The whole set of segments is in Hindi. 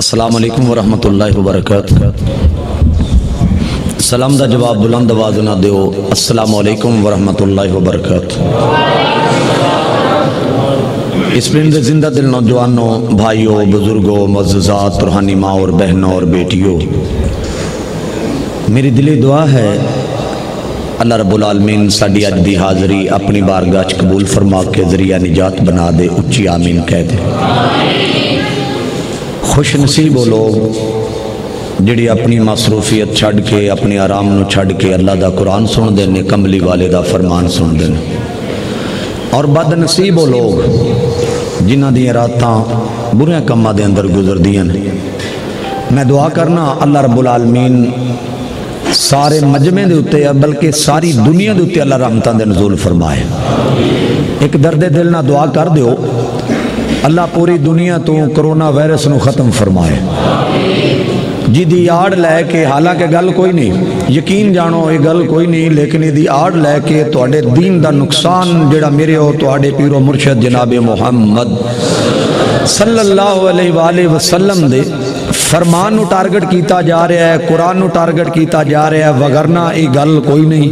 अस्सलाम वालेकुम वरहमतुल्लाहि वबरकातुहू सलाम का जवाब बुलंद आवाज़ ना दो अस्सलाम वालेकुम वरहमतुल्लाहि वबरकातुहू इस पिंड ज़िंदा दिल नौजवानों भाइयों बुज़ुर्गों मजात रूहानी माँ और बहनों और बेटियों मेरी दिली दुआ है अल्लाह रब्बुल आलमीन साड़ी अज की हाज़री अपनी बारगाह कबूल फरमा के ज़रिया निजात बना दे उच्ची आमीन कह दे खुश नसीब वो लोग जिहड़ी अपनी मसरूफियत छड़ के अपने आराम ਨੂੰ ਛੱਡ ਕੇ ਅੱਲਾ ਦਾ ਕੁਰਾਨ ਸੁਣਦੇ ਨੇ ਕਮਲੀ ਵਾਲੇ ਦਾ ਫਰਮਾਨ ਸੁਣਦੇ ਨੇ ਔਰ ਬਦਨਸੀਬ ਉਹ ਲੋਗ ਜਿਨ੍ਹਾਂ ਦੀਆਂ ਰਾਤਾਂ ਬੁਰਿਆਂ ਕੰਮਾਂ ਦੇ ਅੰਦਰ ਗੁਜ਼ਰਦੀਆਂ ਨੇ ਮੈਂ ਦੁਆ ਕਰਨਾ ਅੱਲਾ ਰੱਬੁਲ ਆਲਮੀਨ ਸਾਰੇ ਮਜਮੇ ਦੇ ਉੱਤੇ ਬਲਕਿ ਸਾਰੀ ਦੁਨੀਆ ਦੇ ਉੱਤੇ ਅੱਲਾ ਰਹਿਮਤਾਂ ਦੇ ਨਜ਼ੂਲ ਫਰਮਾਏ ਇੱਕ ਦਰਦ ਦਿਲ ਨਾਲ ਦੁਆ ਕਰ ਦਿਓ अल्लाह पूरी दुनिया तो करोना वायरस न ख़त्म फरमाए। जी आड़ लैके, हालाँकि गल कोई नहीं, यकीन जानो ये गल कोई नहीं, लेकिन यदि आड़ लैके थोड़े तो दीन का नुकसान जोड़ा मेरे हो तो पीरो मुरशद जनाबे मुहम्मद सल्लल्लाहु वसलम दे फरमान टारगेट किया जा रहा है, कुरान टारगेट किया जा रहा है, वगरना यह गल कोई नहीं।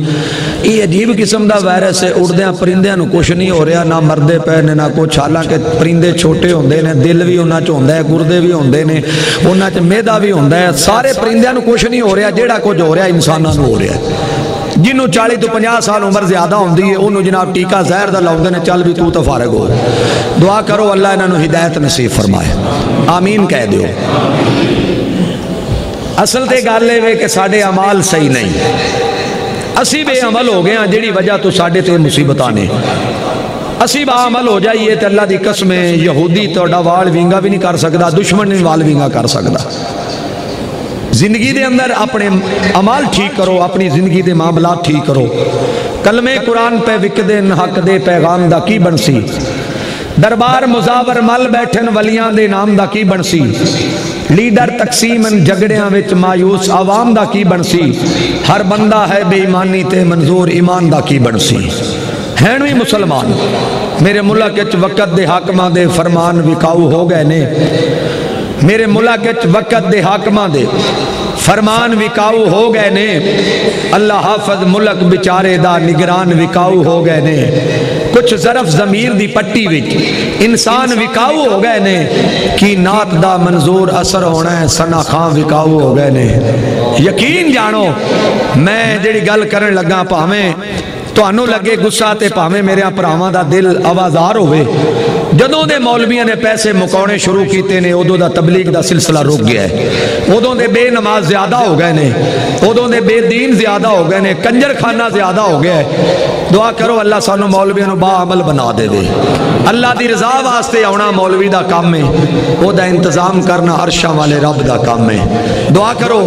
ਇਹ ਗੱਲ ਕੋਈ ਨਹੀਂ ਇਹ ਅਜੀਬ ਕਿਸਮ ਦਾ ਵਾਇਰਸ ਹੈ ਉੜਦਿਆਂ ਪਰਿੰਦਿਆਂ ਨੂੰ ਕੁਝ ਨਹੀਂ ਹੋ ਰਿਹਾ ਨਾ ਮਰਦੇ ਪਏ ਨੇ ਨਾ ਕੁਛ ਹਾਲਾਂਕਿ ਪਰਿੰਦੇ ਛੋਟੇ ਹੁੰਦੇ ਨੇ ਦਿਲ ਵੀ ਉਹਨਾਂ 'ਚ ਹੁੰਦਾ ਹੈ ਗੁਰਦੇ ਵੀ ਹੁੰਦੇ ਨੇ ਉਹਨਾਂ 'ਚ ਮਿਹਦਾ ਵੀ ਹੁੰਦਾ ਹੈ ਸਾਰੇ ਪਰਿੰਦਿਆਂ ਨੂੰ ਕੁਝ ਨਹੀਂ ਹੋ ਰਿਹਾ ਜਿਹੜਾ ਕੁਝ ਹੋ ਰਿਹਾ ਇਨਸਾਨਾਂ ਨੂੰ ਹੋ ਰਿਹਾ ਜਿਹਨੂੰ 40 ਤੋਂ 50 ਸਾਲ ਉਮਰ ਜ਼ਿਆਦਾ ਹੁੰਦੀ ਹੈ ਉਹਨੂੰ ਜਨਾਬ ਟੀਕਾ ਜ਼ਹਿਰ ਦਾ ਲਾਉਂਦੇ ਨੇ ਚੱਲ ਵੀ ਤੂੰ ਤਾਂ ਫਾਰਗ ਹੋ ਦੁਆ ਕਰੋ ਅੱਲਾ ਇਹਨਾਂ ਨੂੰ ਹਿਦਾਇਤ ਨਸੀਬ ਫਰਮਾਏ ਆਮੀਨ ਕਹਿ ਦਿਓ ਅਸਲ ਤੇ ਗੱਲ ਇਹ ਵੇ ਕਿ ਸਾਡੇ ਅਮਾਲ ਸਹੀ ਨਹੀਂ ਅਸੀਂ ਬੇਅਮਲ ਹੋ ਗਏ ਹਾਂ ਜਿਹੜੀ ਵਜ੍ਹਾ ਤੋਂ ਸਾਡੇ ਤੇ ਮੁਸੀਬਤਾਂ ਨੇ ਅਸੀਂ ਬਾਅਮਲ ਹੋ ਜਾਈਏ ਤੇ ਅੱਲਾ ਦੀ ਕਸਮ ਹੈ ਯਹੂਦੀ ਤੁਹਾਡਾ ਵਾਲ ਵਿੰਗਾ ਵੀ ਨਹੀਂ ਕਰ ਸਕਦਾ ਦੁਸ਼ਮਣ ਨਹੀਂ ਵਾਲ ਵਿੰਗਾ ਕਰ ਸਕਦਾ ਜ਼ਿੰਦਗੀ ਦੇ ਅੰਦਰ ਆਪਣੇ ਅਮਾਲ ਠੀਕ ਕਰੋ ਆਪਣੀ ਜ਼ਿੰਦਗੀ ਦੇ ਮਾਮਲਾਤ ਠੀਕ ਕਰੋ ਕਲਮੇ ਕੁਰਾਨ ਪੇ ਵਿਕਦੇ ਹੱਕ ਦੇ ਪੈਗਾਮ ਦਾ ਕੀ ਬਣਸੀ ਦਰਬਾਰ ਮੁਜ਼ਾਵਰ ਮਲ ਬੈਠਣ ਵਲੀਆਂ ਦੇ ਨਾਮ ਦਾ ਕੀ ਬਣਸੀ लीडर तकसीम झगड़िया मायूस आवाम का की बनसी हर बंदा है बेईमानी ते मंजूर ईमान का की बनसी है भी मुसलमान मेरे मुल्क वक़्त के हाकम के फरमान विकाऊ हो गए ने मेरे मुल्क वक़्त के हाकम के फरमान विकाऊ हो गए ने। अल्लाह हाफज मुलक बेचारे दा निगरान विकाऊ हो गए ने। कुछ जरफ जमीर दी पट्टी विच इंसान विकाऊ हो गए ने। कि नात दा मंजूर असर होना है, सना खां विकाऊ हो गए ने। यकीन जानो, मैं जड़ी गल करन लगा भावें ਤੁਹਾਨੂੰ ਲੱਗੇ ਗੁੱਸਾ ਤੇ ਭਾਵੇਂ ਮੇਰੇ ਭਰਾਵਾਂ ਦਾ ਦਿਲ ਆਵਾਜ਼ਾਰ ਹੋਵੇ ਜਦੋਂ ਦੇ ਮੌਲਵੀਆਂ ਨੇ ਪੈਸੇ ਮੁਕਾਉਣੇ ਸ਼ੁਰੂ ਕੀਤੇ ਨੇ ਉਦੋਂ ਦਾ ਤਬਲੀਗ ਦਾ ਸਿਲਸਿਲਾ ਰੁਕ ਗਿਆ ਹੈ ਉਦੋਂ ਦੇ ਬੇਨਮਾਜ਼ ਜ਼ਿਆਦਾ ਹੋ ਗਏ ਨੇ ਉਦੋਂ ਦੇ ਬੇਦੀਨ ਜ਼ਿਆਦਾ ਹੋ ਗਏ ਨੇ ਕੰਜਰਖਾਨਾ ਜ਼ਿਆਦਾ ਹੋ ਗਿਆ ਹੈ ਦੁਆ ਕਰੋ ਅੱਲਾ ਸਾਨੂੰ ਮੌਲਵੀਆਂ ਨੂੰ ਬਾਅਮਲ ਬਣਾ ਦੇਵੇ ਅੱਲਾ ਦੀ ਰਜ਼ਾ ਵਾਸਤੇ ਆਉਣਾ ਮੌਲਵੀ ਦਾ ਕੰਮ ਹੈ ਉਹਦਾ ਇੰਤਜ਼ਾਮ ਕਰਨਾ ਅਰਸ਼ਾਂ ਵਾਲੇ ਰੱਬ ਦਾ ਕੰਮ ਹੈ ਦੁਆ ਕਰੋ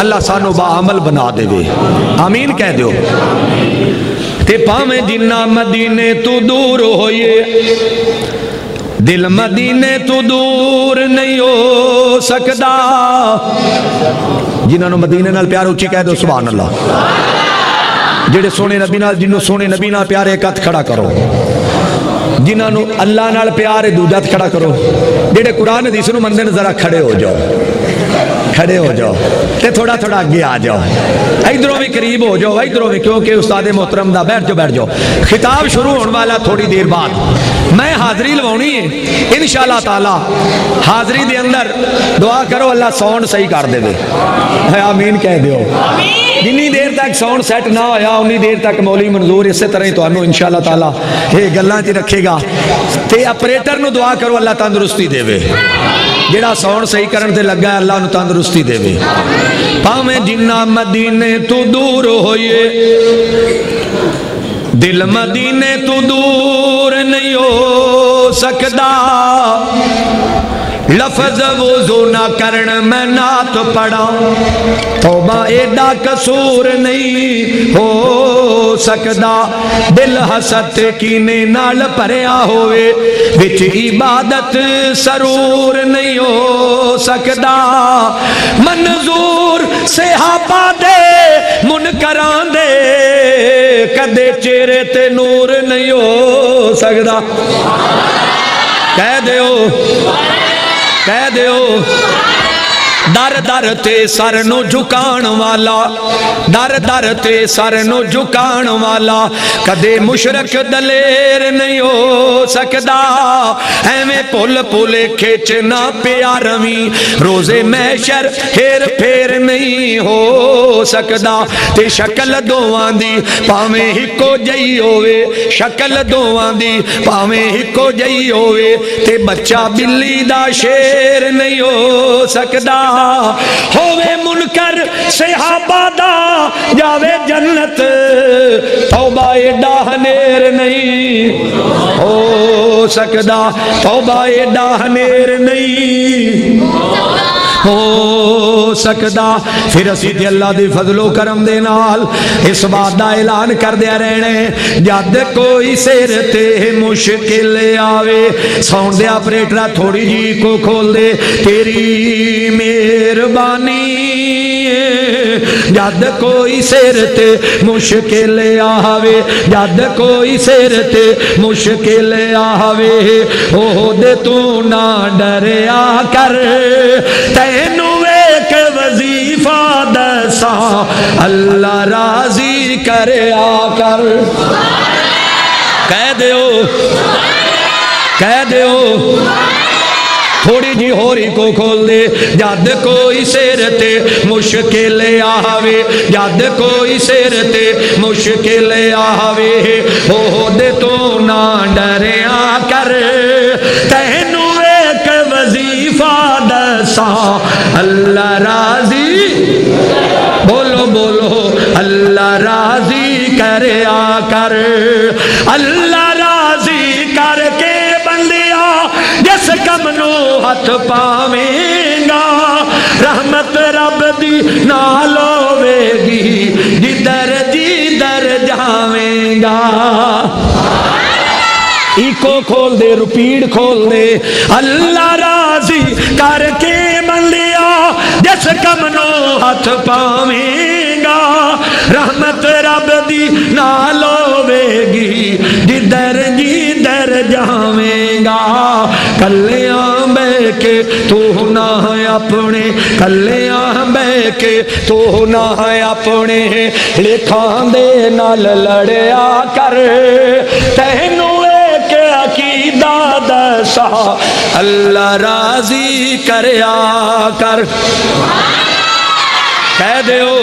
ਅੱਲਾ ਸਾਨੂੰ ਬਾਅਮਲ ਬਣਾ ਦੇਵੇ ਆਮੀਨ ਕਹਿ ਦਿਓ ते पावे जिन्ना मदीने तू दूर होइए। दिल मदीने तू दूर नहीं हो सकता जिन्होंने मदीने नाल प्यार उच्ची कह दो सुभान अल्लाह जेडे सोने नबी नाल जिन्हों सोने नबी नाल प्यार एक हथ खड़ा करो। जिन्होंने अल्लाह नाल प्यार दूजा हथ खड़ा करो। जेडे कुरान हदीस मनते जरा खड़े हो जाओ। खड़े हो जाओ ते थोड़ा थोड़ा अगे आ जाओ। इधरों भी करीब हो जाओ, इधरों भी, क्योंकि उस्ताद मोहतरम का बैठ जाओ बैठ जाओ। खिताब शुरू होने वाला थोड़ी देर बाद। मैं हाजिरी लवानी है इन शाला तला। हाजरी के अंदर दुआ करो, अल्लाह साउंड सही कर दे आमीन कह दो जिनी देर तक साउंड सैट ना होया, उन्नी देर तक मौली मंजूर इस तरह ही तो इनशाला तला, ये गल रखेगा। तो अपरेटर में दुआ करो, अल्लाह तंदुरुस्ती दे जरा साउंड सही कर लगा अल्लाह तंदुरुस्ती दे भावें जिन्ना मदीने तू दूर हो दिल मदीने तू दूर नहीं हो सकता लफज वज़ू ना करण, मैं नात पढ़ा तोबा एडा कसूर नहीं हो सकदा। दिल हसत कीने नाल भरिया होवे, विच इबादत सरूर नहीं हो सकदा। मंजूर सिहाबा दे, मुनकरां दे, कदे चेहरे ते नूर नहीं हो सकदा। कह दियो कह दो दर दर ते सर नु झुकाण वाला। दर दर ते सर नु झुकाण वाला। कदे मुशरक दलेर नहीं हो सकदा। एवें पुल पुले खिच ना पिया रोज़े मैशर हेर फेर नहीं हो सकदा। ते शक्ल दोवां दी भावें हिको जई होवे। शक्ल दोवां दी भावें हिको जई होवे। ते बच्चा बिल्ली दा शेर नहीं हो सकदा। होवे मुनकर, सहाबा दा जावे जन्नत। तौबा एडा हनेर नहीं हो सकदा। तौबा एडा हनेर नहीं। हो सकता फिर असी अल्लाह की फजलो करम के नाल, इस बात का ऐलान कर दिया रहने जद कोई सिर ते मुश्किल आवे सौन ऑपरेटर थोड़ी जी को खोल दे तेरी मेहरबानी जद कोई सिर ते मुश्किल आवे, जद कोई सिर ते मुश्किल आवे ओ दे तू ना डरिया कर। तेनू एक वजीफा दसा, अल्लाह राज़ी करे। आकर कह दो कह दो थोड़ी जी होरी को खोल दे। जद कोई सिर ते मुश्किल आवे। जद कोई सिर ते मुश्किल आवे। हो दे तू ना डरिया कर। तैनू एक वजीफा दसा। अल्लाह राज़ी। बोलो बोलो। अल्लाह राज़ी करे कर। अल्लाह जिस कम हथ पावेगा। रहमत रब दी नाल होवेगी जिधर जिधर जावेगा। इको खोल दे, रुपीड़ खोल दे, अल्लाह राज़ी करके बंदिया जिस कम हथ पावेगा, रहमत रब दी नाल होवेगी जिधर जावेगा। कलिया बह के तू ना अपने। कलिया बह के तू ना अपने। लेखा दे लड़िया कर। तैनू एक अकीदा अल्लाह राज़ी कर। कह दो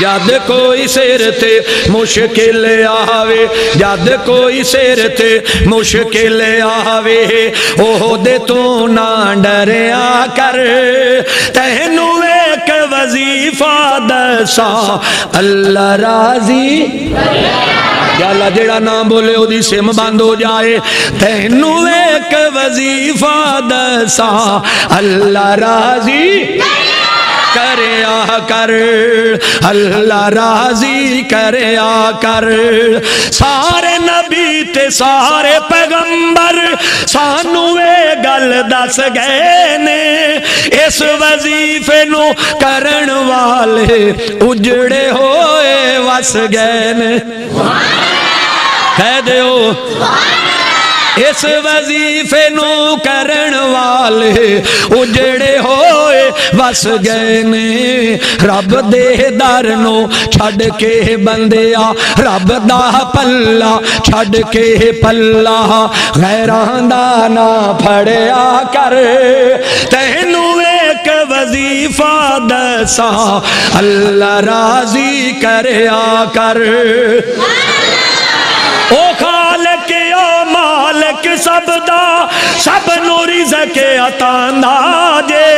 जद कोई सिर ते मुश्किल आवे। जद कोई सिर ते मुश्किल आवे। ओह दे तू ना डरिया कर, तैनू एक वजीफा दसा। अल्लाह राज़ी। गल जेड़ा ना बोले, ओदी सिम बंद हो जाए। तैनू एक वजीफा दसा। अल्लाह राज़ी। करया कर अल्लाह राज़ी करया कर सारे नबी ते सारे पैगंबर सानू ये गल दस गए ने, इस वजीफे नु करण वाले उजड़े होए वस गए ने। कह दो इस वजीफे नु करण वाले उजड़े होए वस गए ने। रब दे दर नु छड़ के बंदिया, रब दा पल्ला छड़ के पल्ला। गैरां दा ना फड़या कर, तैनू एक वजीफा दसा, अल्लाह राज़ी करया कर। ओ मालक सब दा, सब नूरी जके अतांदा जे।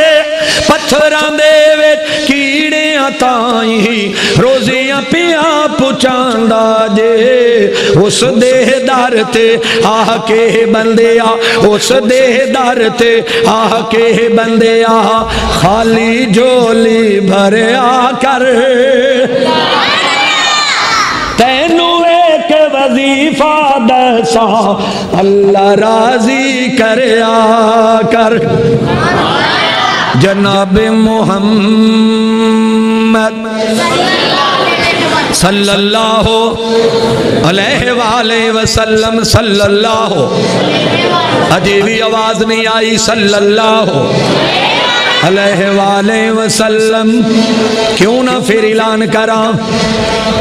पत्थरां दे विच कीड़ियाँ ताई रोजियाँ पिया पुचांदा जे। उस दे दर ते आह के बंदिया उस दे दर ते आह के बंदिया खाली झोली भरया कर तैनू एक वजीफा दसा अल्लाह राज़ी करया कर जनाब मोहम्मद सल्लल्लाहु अलैहि वाले वसल्लम, सल्लल्लाहु। अजे भी आवाज़ नहीं आई, सल्लल्लाहु। वसल्लम, क्यों ना फिर ऐलान करा?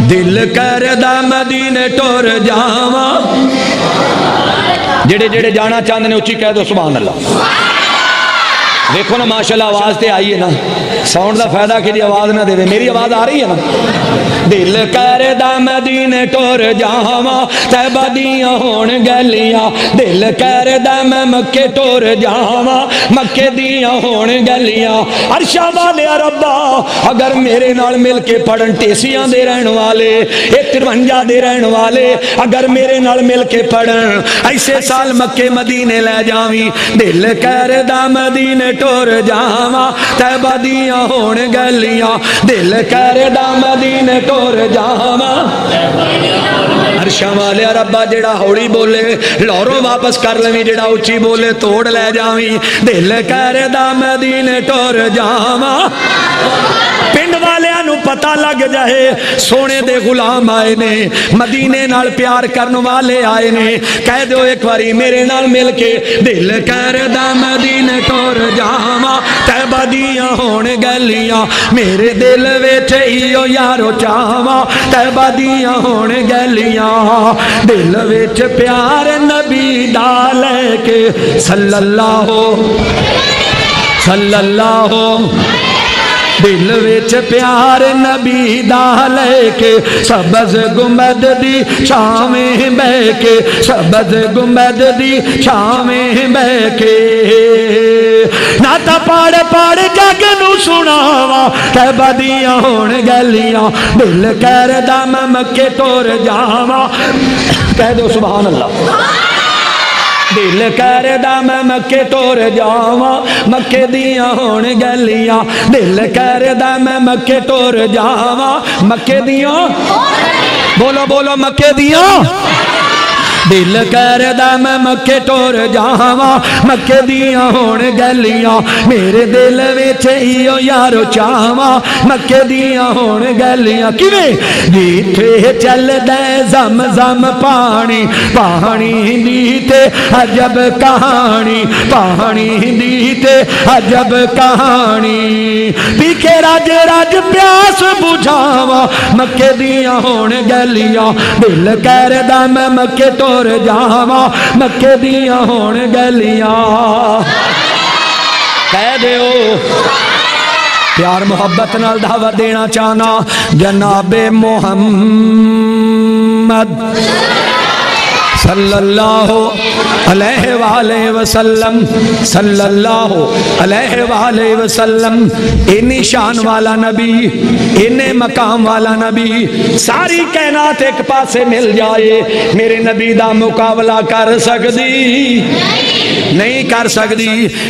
दिल कर मदीने टुर जावा। जेड़े जेड़े जाना चाहते ने उची कह दो सुबह अल्लाह। देखो ना, माशाल्लाह आवाज़ तो आई है ना। साउंड का फ़ायदा कि आवाज़ ना दे मेरी आवाज़ आ रही है ना? दिल कर दीने टुर जावा होन गलियाँ। दिल कर मैं मक्के टुर जावा, मक्के दियाँ होन गलियाँ। अरशा वाले रब्बा, अगर मेरे नाल मिल पढ़न टेसियाँ दे रहन वाले ए तिरवंजा दे रहन वाले, अगर मेरे नाल मिल के पढ़न, ऐसे साल मक्के मदीने ले जावी। दिल कर मदीने टुर जावा, तैबा दिया गलिया दिल कर मदीने टुर अरशा वाले रब्बा जेड़ा हौली बोले लाहौरों वापस कर लवी, जेड़ा उची बोले, तोड़ ले जावी। दिल कर मदीने टुर जावा। पिंड वाले पता लग जाए, सोने दे गुलाम आए ने, मदीने नाल प्यार करने वाले आए ने। कह दो एक बारी मेरे नाल मिल के, दिल कर मदीने टुर जावा। तैबा दिया होन गलियाँ, मेरे दिल विच इो यारो चावा। तैबा दिया होन गलियाँ दिल बिच प्यार नबी दा लेके सल्लल्लाहु सल्लल्लाहु। दिल विच प्यार नबी दा लेके, सबज गुमद दी छावें बह के सबज गुमद दी छावें बह के ना तो पढ़ पढ़ जग न सुनावा कै बदियाँ होन गलियाँ, दिल कर दम मके तोर जावा। कह दो सुबह अल्लाह। दिल कर मैं मक्के टोर जावा, मक्के दिया होन गलियाँ। दिल कर मैं मक्के तोर जावा, मक्के दिया। बोलो बोलो, मक्के दिया। दिल कर मक्के टोर जावा, मक्के दिया होन गलियाँ। मेरे दिल विच इो यारो चावा, मक्के दिया होन गलियाँ। जिथे चल दे जम जम पानी पानी दी ते अजब कहानी, पानी दी ते अजब कहानी। पीके राज राज प्यास बुझावा, मक्के दिया होन गलियाँ। दिल कर मैं मक्के तो तुर जावा मक्के दिया होन गलिया कह दो प्यार मोहब्बत नाल दावा देना चाहना जनाबे मोहम्मद सल्लल्लाहु अलैहि वसल्लम इन्नी शान वाला नबी इन्ने मकाम वाला नबी, सारी कैनात एक पासे मिल जाए, मेरे नबी का मुकाबला कर सकती नहीं कर सकती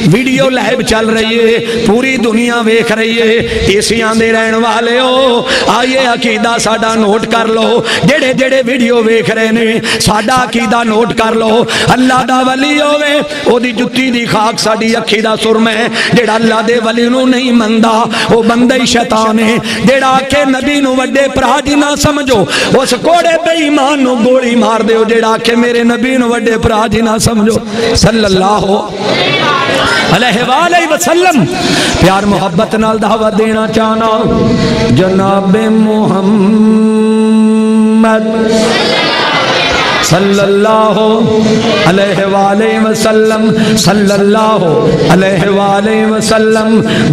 वीडियो लाइव चल रही है, पूरी दुनिया वेख रही है, एसिया के रहन वाले हो, आइए अकीदा साडा नोट कर लो। जेड़े जेड़े वीडियो वेख रहे ने, साडा अकीदा नोट कर लो। अल्लाह दा वली होवे, ओदी जुत्ती दी खाक साडी अखी दा सुरम है। जेड़ा अल्लाह दे वली नु नहीं मनदा ओ बंदा ही शैतान है। जेड़ा आखे नबी नु वड्डे भरा जी ना समझो, उस कोड़े बेईमान नु गोली मार दियो जेड़ा आखे मेरे नबी नु वड्डे भरा जी ना समझो। सल्लल्लाहु वसल्लम। प्यार मोहब्बत नाल दावत देना चाहना, जनाबे मोहम्मद। सल्लल्लाहु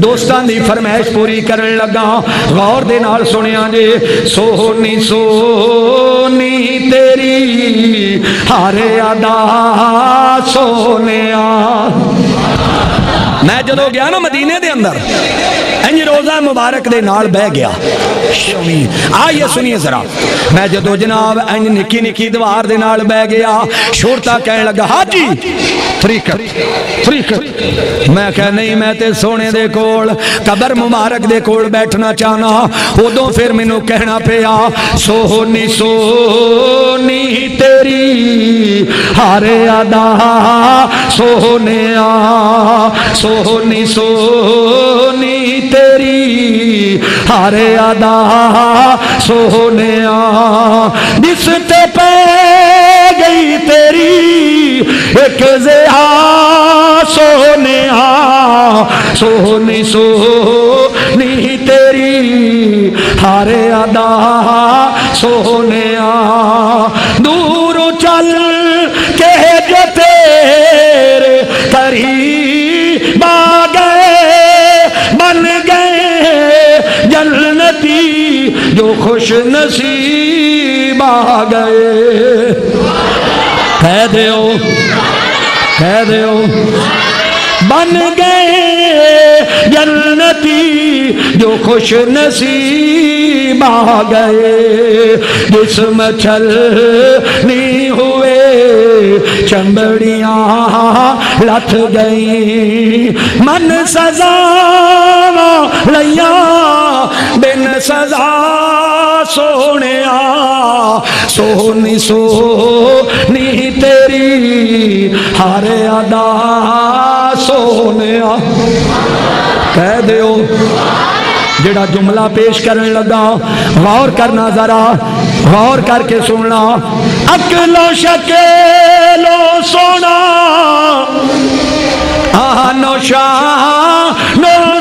दोस्तां दी फरमाइश पूरी कर लगा, गौर दे सुनिया जे, सोहनी सोनी तेरी, हारे अदा सोने मैं जो गया ना मदीने के अंदर इंज रोजा मुबारक के नाल बह गया। आइए सुनिए जरा। मैं जो जनाब इंज निकी निकी दीवार के नाल बह गया, शोरता कह लगा हाजी तरीकत तरीकत मैं कह, नहीं, मैं ते सोने दे कोल, कबर मुबारक दे कोल बैठना चाहना, उदो फिर मैनू कहना पिया सोनी सोनी तेरी हारे अदा सोने सोनी सोनी तेरी, हारे अदा सोने जिस ते पे गई तेरी, एक जिया सोने सोनी सोनी तेरी, हर अदा सोने दूर चल के जो तेरे करीब जो खुश नसीब आ गए। कह दो कह दो बन गए जन्नती जो खुश नसीब आ गए। जिसम नहीं हुए चंबड़िया लथ गई। मन सजा लिया बिन सजा सोने सोनी सोनी तेरी, हर अदा सोने कह दो जड़ा जुमला पेश कर लगा, गौर करना जरा, गौर करके सुनना। अकलो शके लो सोना आनो नौशा नो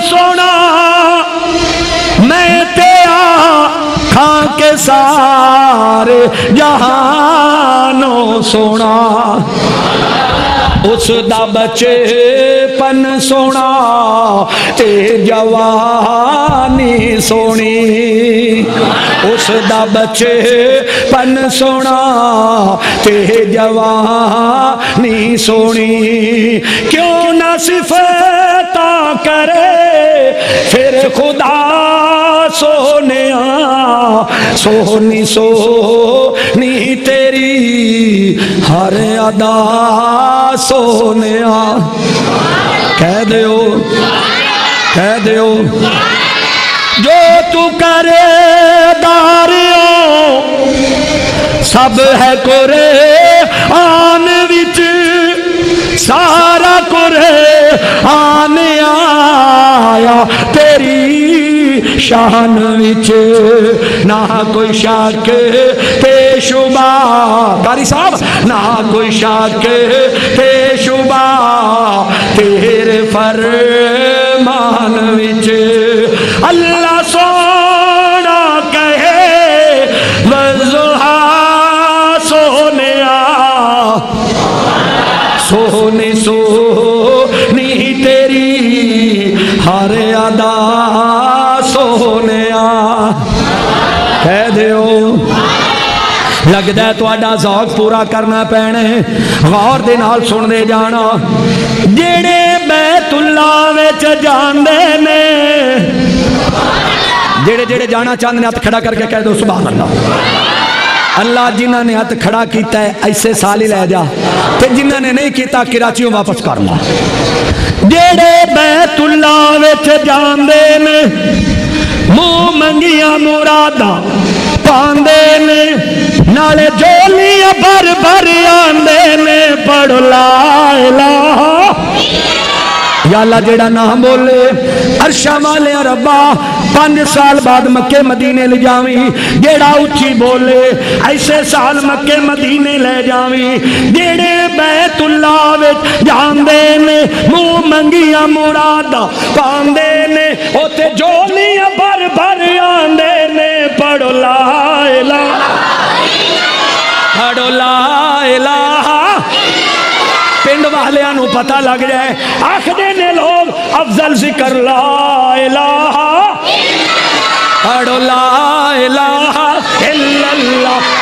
सारे जहानों सोना। उस दा बचपन सोना, ते जवानी सोनी। उस दा बचपन सोना, ते जवानी सोनी। क्यों ना सिफता करे, फिर खुदा सोने सोनी सोनी, तेरी हर अदा, सोने कह दो कह दो जो तू करे सब है कोरे आन विच, सारा कोरे आने आया। तेरी शान विच ना कोई शक ते शुबा कारी साहब, ना कोई शक ते शुबा तेरे फरमान विच कह दो लगता है थोड़ा जौक पूरा करना पैना गौर दे नाल सुनते जाना जेड़े बैतुल्ला जांदे ने जेड़े जेड़े जाना चाहते हैं हथ खड़ा करके कह दो सुबह अल्लाह अल्लाह जिन्होंने हथ खड़ा किया है ऐसे साल ही लै जा जिन्होंने नहीं किया कराचियों वापस कर ला जेड़े बैतुल्ला विच जांदे ने मंगिया मुरादा पाते नाले जोलियाँ भर भर आते ने, पढ़ ला या अल्लाह जेड़ा नाम बोले, अरशा वाले रब्बा पाँच साल बाद मक्के मदीने ले जावी। जेड़ा उची बोले, ऐसे साल मक्के मदीने ले जावी। जेड़े बैतुल्ला जांदे ने, मुँह मंगिया मुरादा पांदे ने ओते जोलियाँ भर भर आंदे ने, पढ़ो पता लग जाए। आखते ने लोग, अफजल ज़िक्र, ला पढ़ो ला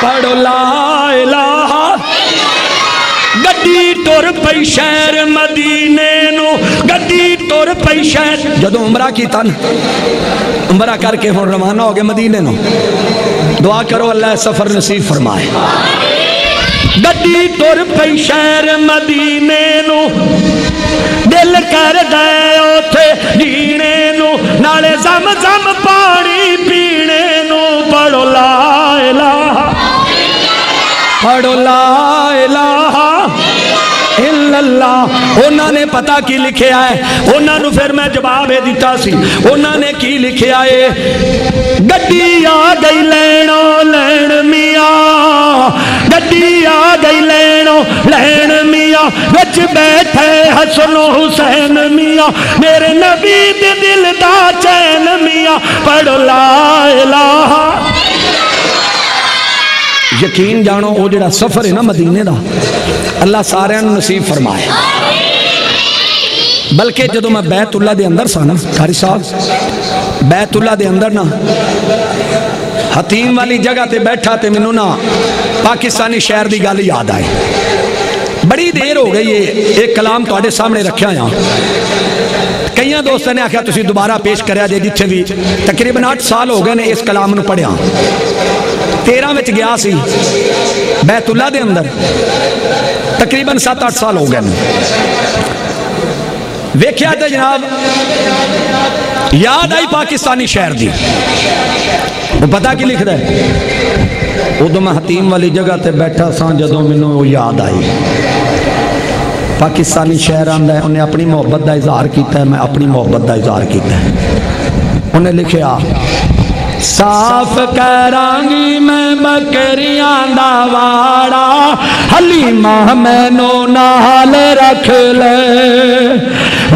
पढ़ो, ला गड्डी तुर पई शहर मदीने नु। गड्डी तुर पई शहर जदों उमरा कीता ना, उमरा करके हुन रवाना हो गए मदीने नु। दुआ करो, अल्लाह सफ़र नसीब फरमाए। गड्डी तुर पई शहर मदीने दिल कर दे उथे नाले जम जम पानी पीने पढ़ो ला इलाहा पढ़ो ला उन्होंने पता की लिखिया है? उन्होंने फिर मैं जवाब ये दिता सी। उन्होंने की लिखिया है? गड्डी आ गई लैन मिया गड्डी गई मिया बैठे हसनो हुसैन मिया मेरे नबी दे दिल चैन मिया पढ़ यकीन जानो वो जरा सफ़र है ना मदीने का अल्लाह सारे नसीब फरमाए बल्कि जो मैं बैतुल्ला के अंदर सा साहब बैतुल्ला के अंदर ना हतीम वाली जगह ते बैठा ते मैनू ना पाकिस्तानी शहर की गल याद आई बड़ी देर हो गई है, एक कलाम थोड़े सामने रखा हाँ कई दोस्तों ने आख्या दोबारा पेश कर जे जिथे भी तकरीबन अठ साल हो गए ने इस कलाम पढ़िया तेरह में गया सी बैतुल्ला के अंदर। तकरीबन सत अठ साल हो गए वेख्या तो जनाब, याद आई पाकिस्तानी शहर की तो पता की लिखता है? उदो मैं हतीम वाली जगह पर बैठा सा जो याद आई। पाकिस्तानी शहर आंदा उन्हें अपनी मुहब्बत का इजहार किया मैं अपनी मुहब्बत का इजहार किया उन्हें लिखा साफ़ करांगी मैं बकरियाँ दा वाड़ा। हलीमा मैनू नाल रख ले।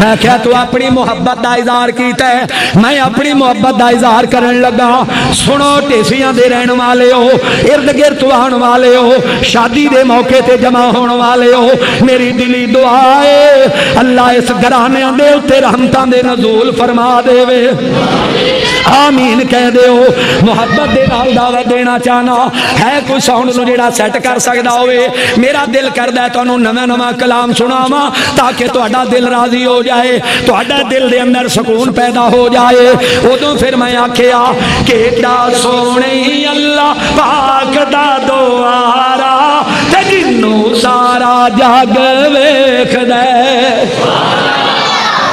मैं क्या तू अपनी मोहब्बत का इजहार किया है। मैं अपनी मोहब्बत का इजहार कर लगा। सुनो, ढेसिया के रहने वाले हो, इर्द गिर्द आने वाले हो, शादी के मौके से जमा होने वाले हो। मेरी दिली दुआए अल्लाह इस घराने के उत्ते रहमतों के नजूल फरमा देवे। आमीन कह दो मुहब्बत के नाल दावा देना चाहना, है कोई साउंड में जोड़ा सैट कर सकता हो मेरा दिल करता है तुम्हें नवा नवा कलाम सुनाव, ताकि थोड़ा दिल राज़ी हो जाए थोड़ा दिल के अंदर सुकून पैदा हो जाए। उदों फिर मैं आख्या कि सोने अल्लाह पाक दा दोआरा, ते जिन्नू सारा जग वेख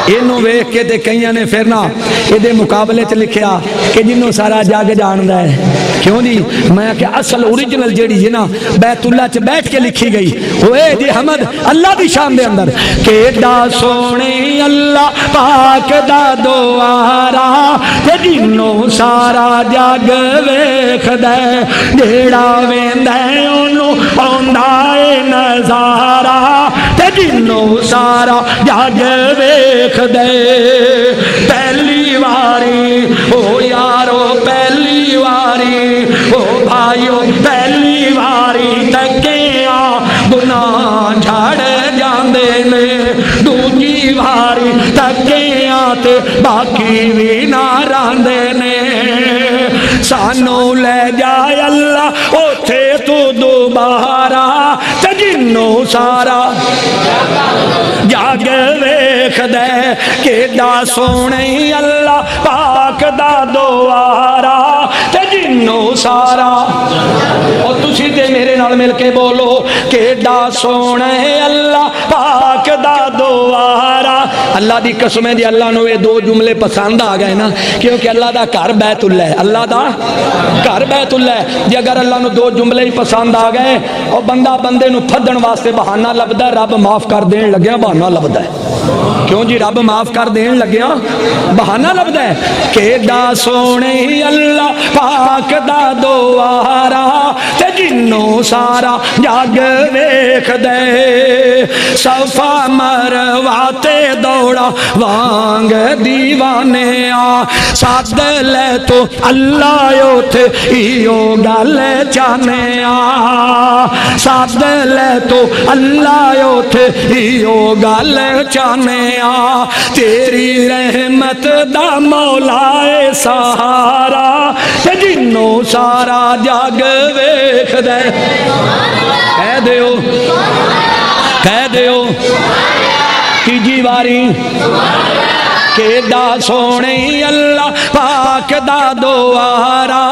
ਇਹਨੂੰ ਵੇਖ ਕੇ ਤੇ ਕਈਆਂ ਨੇ ਫਿਰ ਨਾ ਇਹਦੇ ਮੁਕਾਬਲੇ 'ਚ ਲਿਖਿਆ ਕਿ ਜਿਹਨੂੰ ਸਾਰਾ ਜੱਗ ਜਾਣਦਾ ਹੈ ਕਿਉਂ ਜੀ ਮੈਂ ਕਿ ਅਸਲ ओरिजिनल ਜਿਹੜੀ ਹੈ ਨਾ ਬੈਤੁੱਲਾ 'ਚ ਬੈਠ ਕੇ ਲਿਖੀ ਗਈ ਓਏ ਜੀ ਹਮਦ ਅੱਲਾ ਦੀ ਸ਼ਾਨ ਦੇ ਅੰਦਰ ਕਿਹੜਾ ਸੋਹਣੇ ਅੱਲਾ ਪਾਕ ਦਾ ਦੁਆਰਾ ਤੇ ਜਿਹਨੂੰ ਸਾਰਾ ਜੱਗ ਵੇਖਦਾ ਹੈ, ਜਿਹੜਾ ਵੇਂਦਾ ਹੈ ਉਹਨੂੰ ਆਉਂਦਾ ਏ ਨਜ਼ਾਰਾ किन्नो सारा जग देख दे। पहली बारी, ओ यारो, पहली बारी, ओ भाइयों, पहली बारी तकिया गुनाह छड़ जाते ने। दूजी बारी तकिया ते बाकी भी ना रहांदे ने। सानू ले जा अल्लाह उथे तू दोबारा, ते जिन्नू सारा केडा सोने अल्लाह पाक दा दोआरा ते जिन्नो सारा। और तुसी ते मेरे नाल मिलके बोलो, केडा सोने अल्लाह पाक दा दोआरा। अल्लाह दी कसम है जी, अल्लाह नु ये दो जुमले पसंद आ गए ना, क्योंकि अल्लाह दा घर बैतुल है। अल्लाह दा घर बैतुल्ला है। जे, अगर अल्लाह नु दो जुमले ही पसंद आ गए, और बंदा बंदे नु फदन वास्ते बहाना लभदा, रब माफ़ कर देन लगे बहाना लभदा है। क्यों जी रब माफ़ कर देन लग्या? बहाना लगता है। केदा सोने अल्लाह, पाक दा दोवारा ते जिन्नो सारा जग देख दे। सफ़ा मरवा ते दौड़ा वांग दीवाने आ। साद ले तो अल्लाह उथे इयो गल चाने आ। साद ले तो अल्लाह उथे इयो गल चाने चमया तेरी रहमत दा मौलाए सहारा, ते जिन्नो सारा जग वेख दे कह दियो कह दियो तीजी वारी केदा सोने अल्लाह पाक दा दुआरा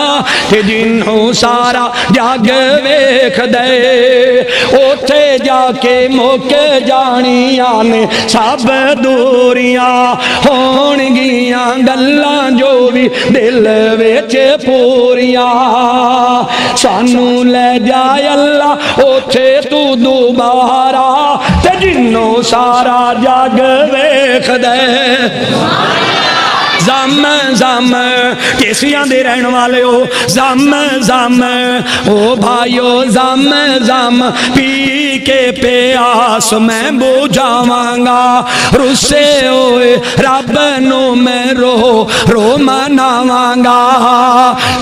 जिन्हों सारा जग वेख दे उथे जाके मुक जानिया ने, सब दूरिया होन गिया जो भी दिल बेच पूरिया। सानू ले जा अल्लाह उथे तू दोबारा मैनू सारा जग वेखद जम जम केसियाँ दे रहन वाले हो जम जम ओ भाइयो जम जम पी के पे आस मैं बुझावांगा। रुसे ओए, रब नो मैं रो रो मनावांगा।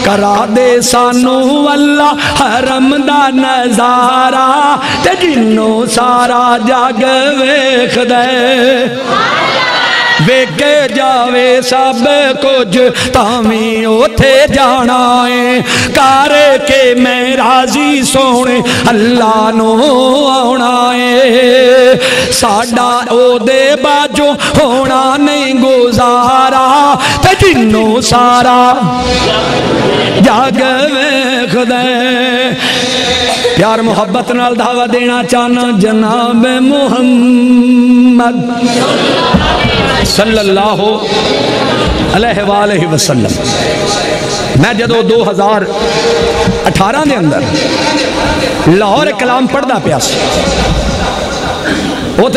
करा दे सानू अल्लाह हरम दा नज़ारा, ते जिन्नो सारा जग वेखदा ਵੇਖੇ ਜਾਵੇ ਸਭ ਕੁਝ ਤਾਂ ਵੀ ਉਥੇ ਜਾਣਾ ਏ ਕਰਕੇ ਮੈਂ ਰਾਜ਼ੀ ਸੋਹਣੇ ਅੱਲਾ ਨੂੰ ਆਉਣਾ ਏ ਸਾਡਾ ਉਹਦੇ ਬਾਝੋਂ ਹੋਣਾ ਨਹੀਂ ਗੁਜ਼ਾਰਾ ਤੇ ਜਿੰਨੂੰ ਸਾਰਾ ਜਗ ਵੇਖਦਾ प्यार मुहब्बत नाल दावा देना चाहना जनाब मोहम्मद। सल्लल्लाहु अलैहि वसल्लम। मैं जो दो हज़ार अठारह के अंदर लाहौर कलाम पढ़ता पिया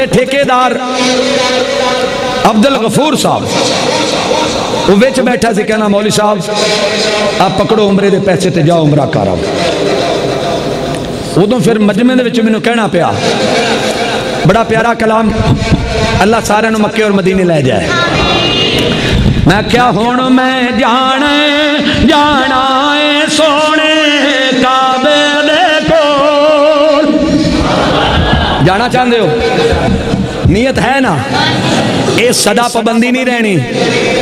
ठेकेदार अब्दुल गफूर साहब वो बिच बैठा से, कहना, मौली साहब, आप पकड़ो उमरे के पैसे तो जाओ उमरा कर आओ। उदों फिर मजमे के मैनू कहना पाया। बड़ा प्यारा कलाम अल्लाह सारे मक्के और मदीने लै जाए। मैं क्या हूँ मैं जान जाना है सोने काबे को जाना चाहते हो? नीयत है ना? ये सदा पाबंदी नहीं रहनी।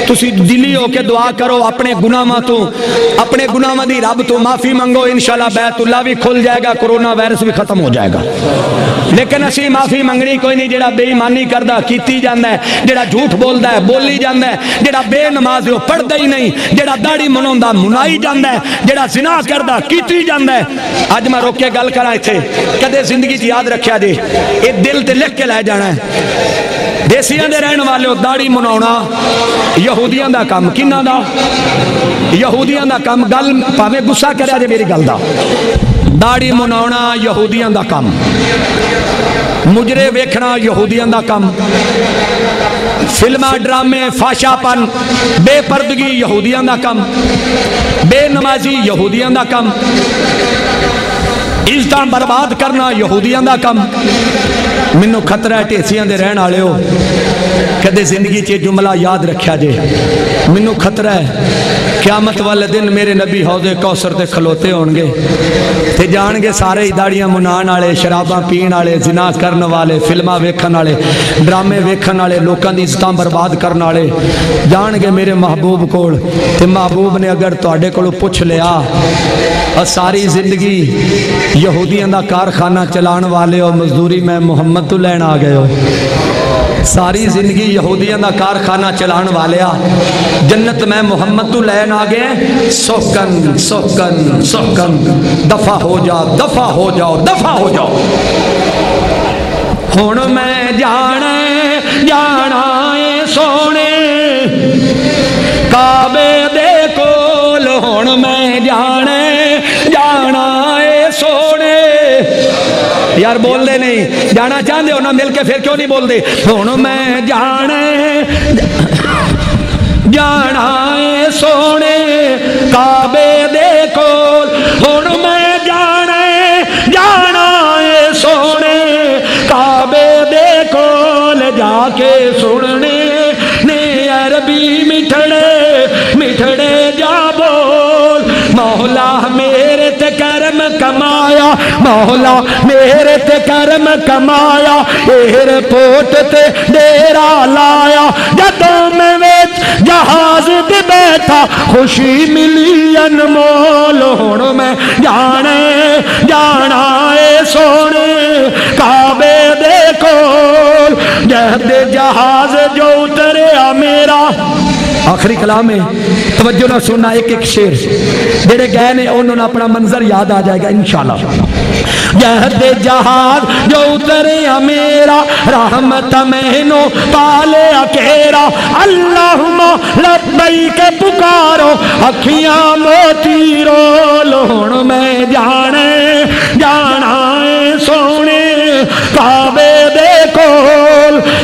तुम दिल्ली होके दुआ करो अपने गुनाव तो अपने गुनाहों की रब तो माफ़ी मंगो इनशाला बैतुल्ला भी खुल जाएगा, कोरोना वायरस भी खत्म हो जाएगा। लेकिन असी माफ़ी मंगनी कोई नहीं जरा बेईमानी करता की जाता है जोड़ा झूठ बोलता है, बोली जाता है जोड़ा बेनमाज पढ़ता ही नहीं जोड़ा दाड़ी मना मनाई जाता है जोड़ा जिना करता की जाता है। अज मैं रोके गल करा इतने कदम ज़िंदगी याद रखा जे ये दिल से लिख के लै जाना है। देसिया के रहन वाले दाड़ी मना यूदियों का काम कि यहूदिया का काम गल भावे गुस्सा कराया जे मेरी गल का दाड़ी मना यूदियों का काम मुजरे वेखना यहूदियों का काम फिल्मा ड्रामे फाशापन बेपरदगी यहूदियों का काम बेनमाजी यहूदियों का काम ਇੱਜ਼ਤਾਂ ਬਰਬਾਦ ਕਰਨਾ ਯਹੂਦੀਆਂ ਦਾ ਕੰਮ। ਮੈਨੂੰ ਖਤਰਾ ਹੈ ਢੇਸੀਆਂ ਦੇ ਰਹਿਣ ਵਾਲਿਓ, ਕਦੇ ਜ਼ਿੰਦਗੀ 'ਚ ਇਹ ਜੁਮਲਾ ਯਾਦ ਰੱਖਿਆ ਜੇ। ਮੈਨੂੰ ਖਤਰਾ ਹੈ क्यामत वाले दिन मेरे नबी हौजे कौसर से खलोते हो गए तो जान गए सारे दाड़ियाँ मुनान वाले शराबा पीण आए जिना करने वाले, फिल्मा वेखन आए ड्रामे वेखन आए लोगों की इज़्ज़त बर्बाद करने वाले जाएँगे मेरे महबूब को महबूब ने अगर थोड़े को पुछ लिया सारी ज़िंदगी यहूदियों का कारखाना चला वाले हो, मजदूरी मैं मुहम्मद तो लैन आ गए हो। ਸਾਰੀ ਜ਼ਿੰਦਗੀ ਯਹੂਦੀਆਂ ਦਾ ਕਾਰਖਾਨਾ ਚਲਾਉਣ ਵਾਲਿਆ ਜੰਨਤ ਮੈਂ ਮੁਹੰਮਦ ਤੋਂ ਲੈਣ ਆ ਗਏ ਸੋਕਨ ਸੋਕਨ ਸੋਕਨ ਦਫਾ ਹੋ ਜਾ ਦਫਾ ਹੋ ਜਾਓ ਦਫਾ ਹੋ ਜਾਓ ਹੁਣ ਮੈਂ ਜਾਣਾ ਜਾਣਾ ਏ ਸੋਹਣੇ ਕਾਬੇ यार बोलते नहीं। जाना चाहते हो ना मिलके फिर क्यों नहीं बोलते? हूँ मैं जाने जाना सोने। काबे देखो हूँ मौला मेरे ते करम कमाया एयरपोर्ट ते डेरा लाया। जदों मैं विच जहाज़ ते बैठा, खुशी मिली अनमोल। हूँ मैं जाने, जाना है सोने, काबे देखो कोल। जहाज़ जो उतरिया मेरा आखिरी कलाम है। तवज्जो ना सुनना, एक एक शेर। जेड़े गए ने, उन्होंने अपना मंजर याद आ जाएगा, इंशाल्लाह। जहद जहाज़ जो उतरे मेरा रहमत मैनो पाले अकेरा। अल्लाहुम्मा लब्बई के पुकारो, अखियाँ मोती रोल हुण मैं जाने, जाना सोने। काबे दे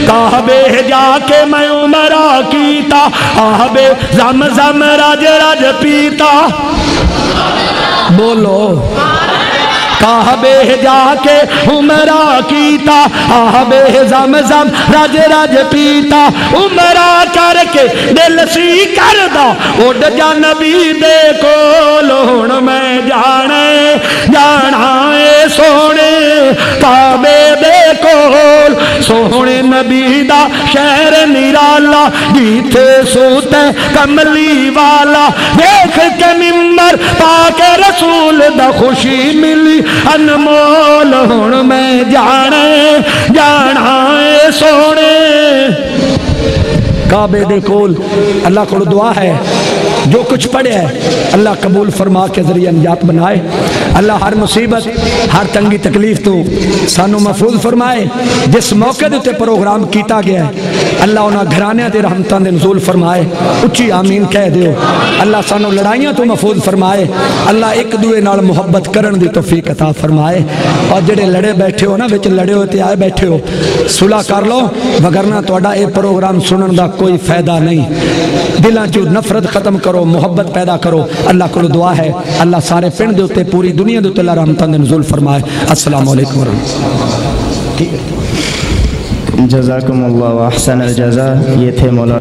कोल काबे जाके मैं उमरा कीता आबे जम जम राज राज पीता। बोलो काबे जाके उमरा कीता आबे जम जम राज राज पीता। उमरा करके दिल सी करदा उड जा नबी दे कोल हुण मैं जाने, जाना ए सोने। काबे कोल सोहने नबी दा शहर निराला जीते सूते कमली वाला। देख के निम्बर पाके रसूल दा खुशी मिली। अनमोल हूँ मैं जाने, जाना काबे दे कोल। अल्लाह को दुआ है। जो कुछ पढ़े है अल्लाह कबूल फरमा के ज़रिए अंजात बनाए। अल्लाह हर मुसीबत, हर तंगी, तकलीफ़ तो सानू महफूज फरमाए। जिस मौके के उत्ते प्रोग्राम किया गया है, अल्लाह उन्होंने घरानिया के रहमतों के नजूल फरमाए। उची आमीन कह दो अल्लाह सानू लड़ाइया तो महफूज फरमाए। अल्लाह एक दूए नाल मुहब्बत करन की तोफीक अता फरमाए। और जेडे लड़े बैठे हो ना बिच लड़े हो तो आए बैठे हो। सुलह कर लो वगरना तो प्रोग्राम सुनने का कोई फ़ायदा नहीं। दिलों चो नफरत खत्म करो, मुहब्बत पैदा करो। अल्लाह को दुआ है, अल्लाह सारे पिंड के उत्ते, पूरी दुनिया के उत्ते अल्लाह रहमतन नजूल फरमाए। असलम ठीक जजाकुम अल्लाह अहसन जजा। ये थे मौला